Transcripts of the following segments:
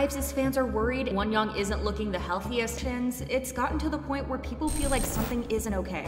IVE's fans are worried Wonyoung isn't looking the healthiest, it's gotten to the point where people feel like something isn't okay.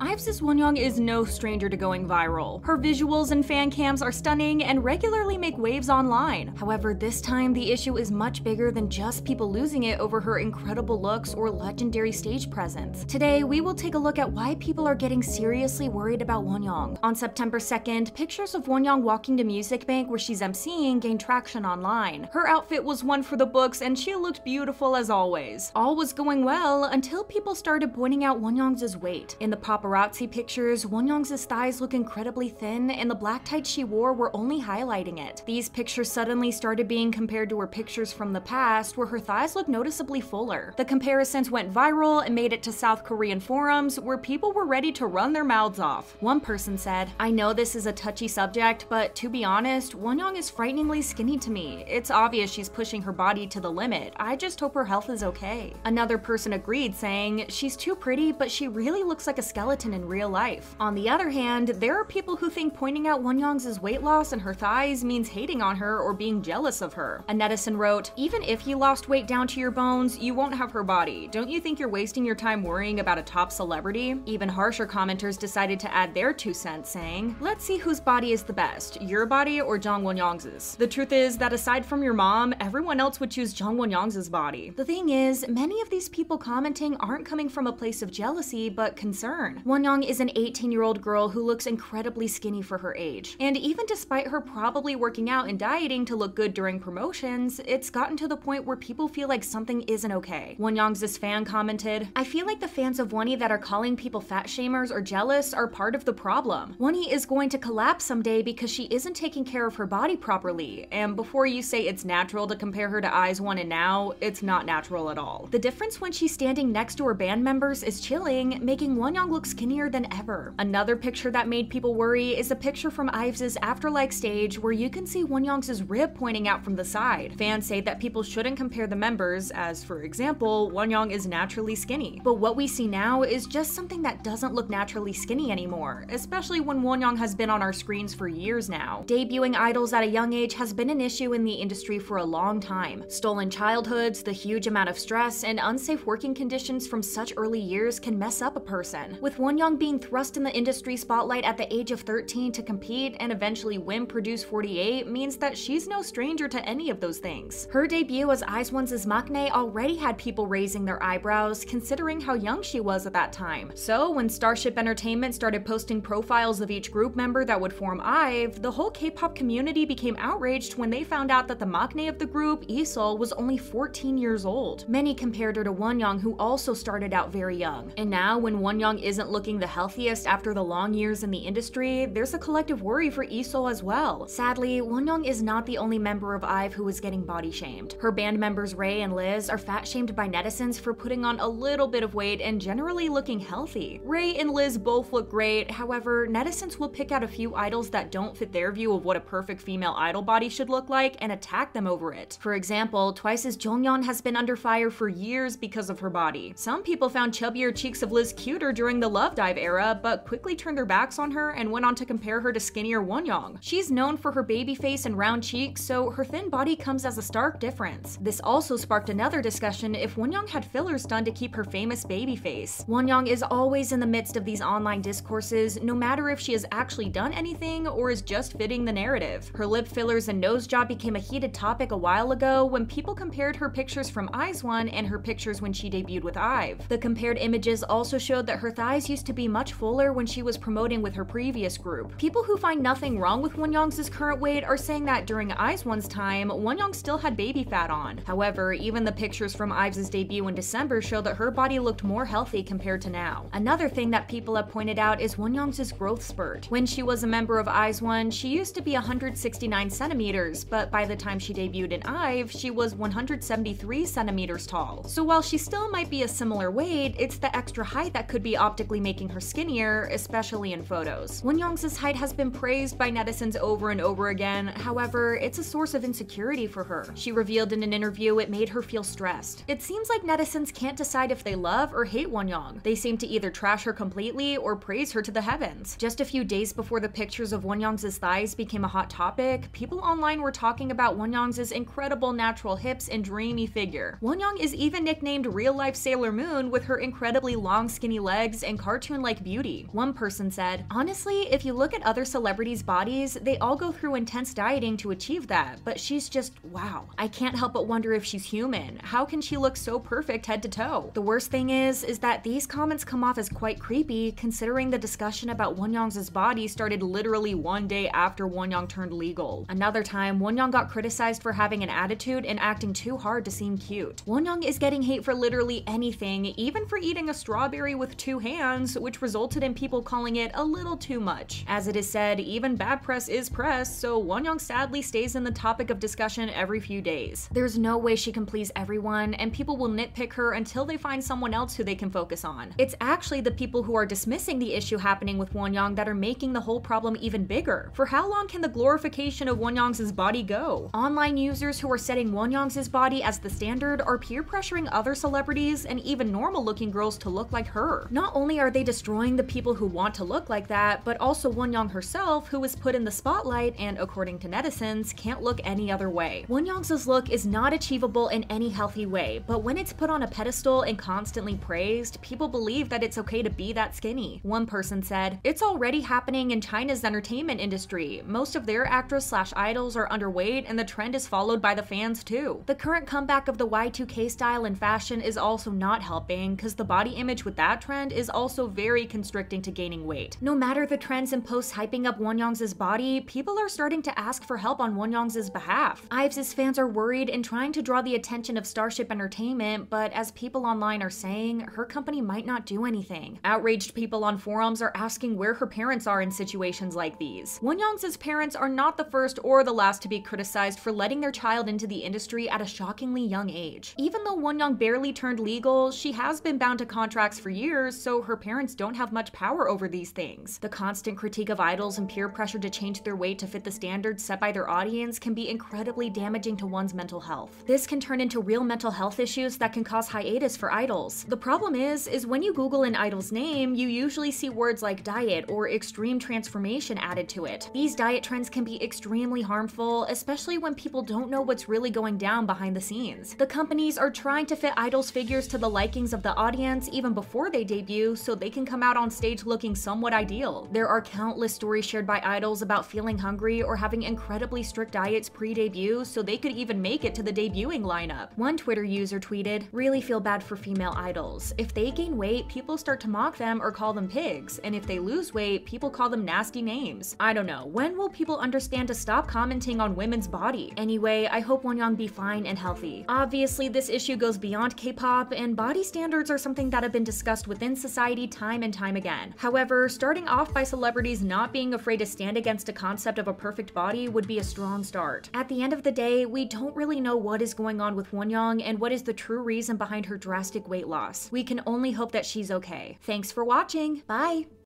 IVE's Wonyoung is no stranger to going viral. Her visuals and fan cams are stunning and regularly make waves online. However, this time the issue is much bigger than just people losing it over her incredible looks or legendary stage presence. Today, we will take a look at why people are getting seriously worried about Wonyoung. On September 2nd, pictures of Wonyoung walking to Music Bank where she's emceeing gained traction online. Her outfit was one for the books and she looked beautiful as always. All was going well until people started pointing out Wonyoung's weight. In the paparazzi paparazzi pictures, Wonyoung's thighs look incredibly thin, and the black tights she wore were only highlighting it. These pictures suddenly started being compared to her pictures from the past, where her thighs looked noticeably fuller. The comparisons went viral and made it to South Korean forums, where people were ready to run their mouths off. One person said, I know this is a touchy subject, but to be honest, Wonyoung is frighteningly skinny to me. It's obvious she's pushing her body to the limit. I just hope her health is okay. Another person agreed, saying, She's too pretty, but she really looks like a skeleton skeleton in real life. On the other hand, there are people who think pointing out Wonyoung's weight loss and her thighs means hating on her or being jealous of her. A netizen wrote, Even if you lost weight down to your bones, you won't have her body. Don't you think you're wasting your time worrying about a top celebrity? Even harsher commenters decided to add their two cents, saying, Let's see whose body is the best, your body or Jang Wonyoung's. The truth is that aside from your mom, everyone else would choose Jang Wonyoung's body. The thing is, many of these people commenting aren't coming from a place of jealousy, but concern. Wonyoung is an 18 year old girl who looks incredibly skinny for her age. And even despite her probably working out and dieting to look good during promotions, it's gotten to the point where people feel like something isn't okay. Wonyoung's this fan commented, I feel like the fans of Wonnie that are calling people fat shamers or jealous are part of the problem. Wonnie is going to collapse someday because she isn't taking care of her body properly. And before you say it's natural to compare her to Eyes IZ*ONE and now, it's not natural at all. The difference when she's standing next to her band members is chilling, making Wonyoung look skinnier than ever. Another picture that made people worry is a picture from IVE's Afterlife stage where you can see Wonyoung's rib pointing out from the side. Fans say that people shouldn't compare the members, as for example, Wonyoung is naturally skinny. But what we see now is just something that doesn't look naturally skinny anymore, especially when Wonyoung has been on our screens for years now. Debuting idols at a young age has been an issue in the industry for a long time. Stolen childhoods, the huge amount of stress, and unsafe working conditions from such early years can mess up a person. With Wonyoung being thrust in the industry spotlight at the age of 13 to compete and eventually win Produce 48 means that she's no stranger to any of those things. Her debut as Eyes IZ*ONE's maknae already had people raising their eyebrows, considering how young she was at that time. So when Starship Entertainment started posting profiles of each group member that would form IVE, the whole K-pop community became outraged when they found out that the maknae of the group, Leeseo, was only 14 years old. Many compared her to Wonyoung, who also started out very young. And now, when Wonyoung isn't looking the healthiest after the long years in the industry, there's a collective worry for Leeseo as well. Sadly, Wonyoung is not the only member of IVE who is getting body shamed. Her band members Rei and Liz are fat shamed by netizens for putting on a little bit of weight and generally looking healthy. Rei and Liz both look great, however, netizens will pick out a few idols that don't fit their view of what a perfect female idol body should look like and attack them over it. For example, Twice's Jeongyeon has been under fire for years because of her body. Some people found chubbier cheeks of Liz cuter during the Love Dive era, but quickly turned their backs on her and went on to compare her to skinnier Wonyoung. She's known for her baby face and round cheeks, so her thin body comes as a stark difference. This also sparked another discussion if Wonyoung had fillers done to keep her famous baby face. Wonyoung is always in the midst of these online discourses, no matter if she has actually done anything or is just fitting the narrative. Her lip fillers and nose job became a heated topic a while ago when people compared her pictures from IZ*ONE and her pictures when she debuted with IVE. The compared images also showed that her thighs used to be much fuller when she was promoting with her previous group. People who find nothing wrong with Wonyoung's current weight are saying that during IZ*ONE's time, Wonyoung still had baby fat on. However, even the pictures from IVE's debut in December show that her body looked more healthy compared to now. Another thing that people have pointed out is Wonyoung's growth spurt. When she was a member of IZ*ONE, she used to be 169 centimeters, but by the time she debuted in IVE, she was 173 centimeters tall. So while she still might be a similar weight, it's the extra height that could be optically actively making her skinnier, especially in photos. Wonyoung's height has been praised by netizens over and over again, however, it's a source of insecurity for her. She revealed in an interview it made her feel stressed. It seems like netizens can't decide if they love or hate Wonyoung. They seem to either trash her completely or praise her to the heavens. Just a few days before the pictures of Wonyoung's thighs became a hot topic, people online were talking about Wonyoung's incredible natural hips and dreamy figure. Wonyoung is even nicknamed real-life Sailor Moon with her incredibly long skinny legs and cartoon-like beauty. One person said, Honestly, if you look at other celebrities' bodies, they all go through intense dieting to achieve that, but she's just, wow. I can't help but wonder if she's human. How can she look so perfect head to toe? The worst thing is, is that these comments come off as quite creepy considering the discussion about Wonyoung's body started literally one day after Wonyoung turned legal. Another time, Wonyoung got criticized for having an attitude and acting too hard to seem cute. Wonyoung is getting hate for literally anything, even for eating a strawberry with two hands, which resulted in people calling it a little too much. As it is said, even bad press is press, so Wonyoung sadly stays in the topic of discussion every few days. There's no way she can please everyone, and people will nitpick her until they find someone else who they can focus on. It's actually the people who are dismissing the issue happening with Wonyoung that are making the whole problem even bigger. For how long can the glorification of Wonyoung's body go? Online users who are setting Wonyoung's body as the standard are peer pressuring other celebrities and even normal looking girls to look like her. Not only are they destroying the people who want to look like that, but also Wonyoung herself, who was put in the spotlight and, according to netizens, can't look any other way. Wonyoung's look is not achievable in any healthy way, but when it's put on a pedestal and constantly praised, people believe that it's okay to be that skinny. One person said, It's already happening in China's entertainment industry. Most of their actors slash idols are underweight, and the trend is followed by the fans too. The current comeback of the Y2K style in fashion is also not helping, because the body image with that trend is also very constricting to gaining weight. No matter the trends and posts hyping up Wonyoung's body, people are starting to ask for help on Wonyoung's behalf. IVE's fans are worried and trying to draw the attention of Starship Entertainment, but as people online are saying, her company might not do anything. Outraged people on forums are asking where her parents are in situations like these. Wonyoung's parents are not the first or the last to be criticized for letting their child into the industry at a shockingly young age. Even though Wonyoung barely turned legal, she has been bound to contracts for years, so her parents don't have much power over these things. The constant critique of idols and peer pressure to change their weight to fit the standards set by their audience can be incredibly damaging to one's mental health. This can turn into real mental health issues that can cause hiatus for idols. The problem is, is when you Google an idol's name, you usually see words like diet or extreme transformation added to it. These diet trends can be extremely harmful, especially when people don't know what's really going down behind the scenes. The companies are trying to fit idols' figures to the likings of the audience even before they debut so they can come out on stage looking somewhat ideal. There are countless stories shared by idols about feeling hungry or having incredibly strict diets pre-debut so they could even make it to the debuting lineup. One Twitter user tweeted, really feel bad for female idols. If they gain weight, people start to mock them or call them pigs, and if they lose weight, people call them nasty names. I don't know, when will people understand to stop commenting on women's body? Anyway, I hope Wonyoung be fine and healthy. Obviously, this issue goes beyond K-pop, and body standards are something that have been discussed within society time and time again. However, starting off by celebrities not being afraid to stand against a concept of a perfect body would be a strong start. At the end of the day, we don't really know what is going on with Wonyoung and what is the true reason behind her drastic weight loss. We can only hope that she's okay. Thanks for watching. Bye!